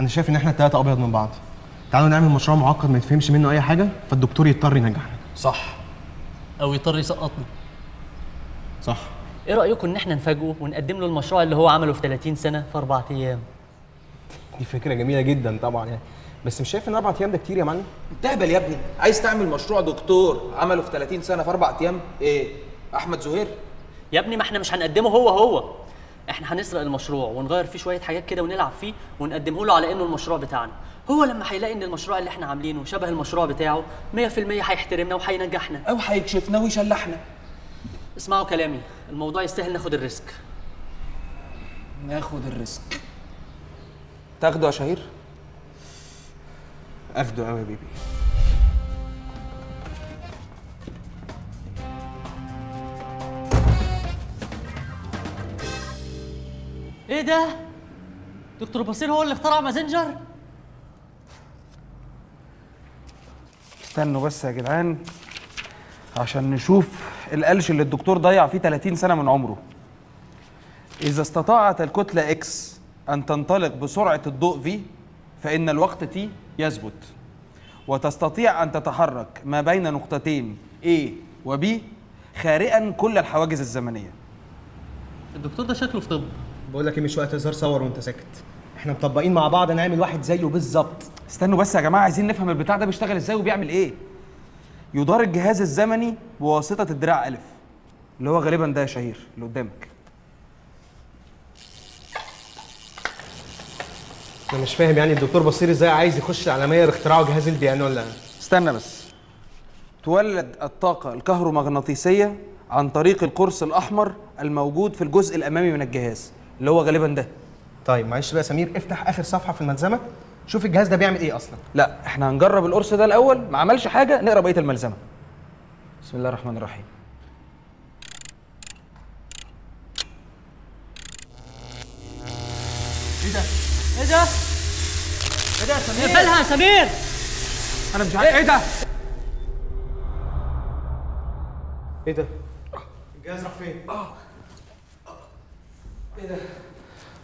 أنا شايف ان إحنا التلاتة أبيض من بعض. تعالوا نعمل مشروع معقد ما يتفهمش منه أي حاجة فالدكتور يضطر ينجحنا صح. أو يضطر يسقطنا صح. إيه رأيكم إن إحنا نفاجئه ونقدم له المشروع اللي هو عمله في 30 سنة في أربع أيام؟ دي فكرة جميلة جدا طبعا يعني. بس مش شايف إن أربع أيام ده كتير يا معلم؟ تهبل يا ابني. عايز تعمل مشروع دكتور عمله في 30 سنة في أربع أيام؟ إيه؟ أحمد زهير؟ يا ابني ما إحنا مش هنقدمه هو هو. إحنا هنسرق المشروع ونغير فيه شوية حاجات كده ونلعب فيه ونقدمه له على إنه المشروع بتاعنا. هو لما هيلاقي إن المشروع اللي إحنا عاملينه شبه المشروع بتاعه 100% هيحترمنا وهينجحنا. أو هيكشفنا ويشلحنا. اسمعوا كلامي الموضوع يستاهل ناخد ال risk. ناخد ال risk. تاخده يا شهير؟ أخده قوي يا baby. إيه ده؟ دكتور بصير هو اللي اخترع مازنجر استنوا بس يا جدعان عشان نشوف القلش اللي الدكتور ضيع فيه 30 سنة من عمره. إذا استطاعت الكتلة X أن تنطلق بسرعة الضوء V فإن الوقت T يثبت. وتستطيع أن تتحرك ما بين نقطتين A و B خارقا كل الحواجز الزمنية. الدكتور ده شكله في طب. بقول لك إيه مش وقت هزار صور وأنت ساكت. إحنا مطبقين مع بعض نعمل واحد زيه بالظبط. استنوا بس يا جماعة عايزين نفهم البتاع ده بيشتغل إزاي وبيعمل إيه. يدار الجهاز الزمني بواسطة الدراع ألف اللي هو غالبا ده يا شهير اللي قدامك. أنا مش فاهم يعني الدكتور بصير إزاي عايز يخش العالميه لاختراعه جهاز البيانو ولا؟ استنى بس. تولد الطاقة الكهرومغناطيسية عن طريق القرص الأحمر الموجود في الجزء الأمامي من الجهاز. اللي هو غالبا ده. طيب معلش بقى سمير افتح آخر صفحة في الملزمة شوف الجهاز ده بيعمل إيه أصلا. لا إحنا هنجرب القرص ده الأول ما عملش حاجة نقرأ بقية الملزمة. بسم الله الرحمن الرحيم. إيه ده؟ إيه ده؟ إيه ده يا سمير؟ اقفلها يا سمير! أنا مش عارف إيه ده؟ إيه ده؟ الجهاز راح فين؟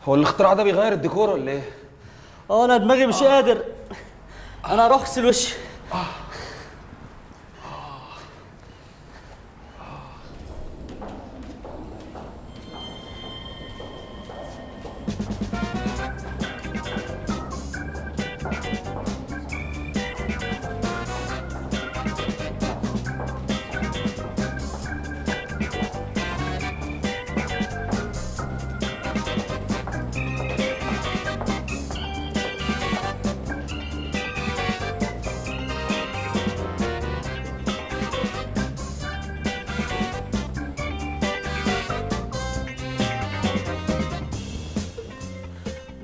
هو الاختراع ده بيغير الديكور ولا إيه؟ آه أنا دماغي مش قادر. أنا هروح اغسل وشي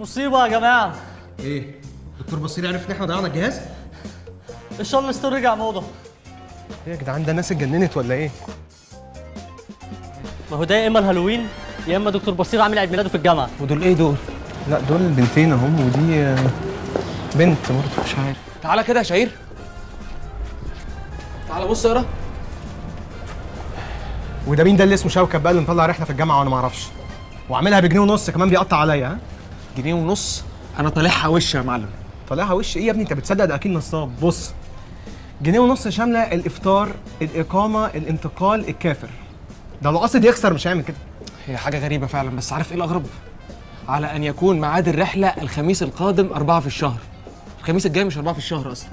مصيبة يا جماعة. إيه دكتور بصير عرف إن إحنا ضيعنا الجهاز الشارلستون رجع موضة. إيه يا جدعان ده الناس اتجننت ولا إيه؟ ما هو ده يا إما الهالوين يا إما دكتور بصير عامل عيد ميلاده في الجامعة. ودول إيه دول؟ لا دول بنتين اهم ودي آه، بنت برضه. مش عارف. تعالى كده يا شهير. تعالى بص اقرا. وده مين ده اللي اسمه شوكت بقى اللي مطلع رحلة في الجامعة وأنا ما أعرفش؟ وعاملها بجنيه ونص كمان بيقطع عليا ها؟ جنيه ونص. أنا طالعها وش يا معلم؟ طالعها وش؟ إيه يا ابني؟ أنت بتصدق ده أكيد نصاب. بص جنيه ونص شاملة الإفطار الإقامة الانتقال الكافر. ده لو قصد يخسر مش هيعمل كده. هي حاجة غريبة فعلا بس عارف إيه الأغرب؟ على أن يكون ميعاد الرحلة الخميس القادم أربعة في الشهر. الخميس الجاي مش أربعة في الشهر أصلا.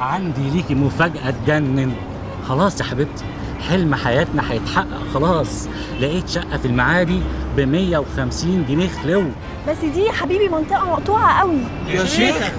عندي ليكي مفاجأة تجنن. خلاص يا حبيبتي حلم حياتنا هيتحقق خلاص. لقيت شقة في المعادي ب ب 150 جنيه خلو. بس دي يا حبيبي منطقة مقطوعة قوي. يا شيخ!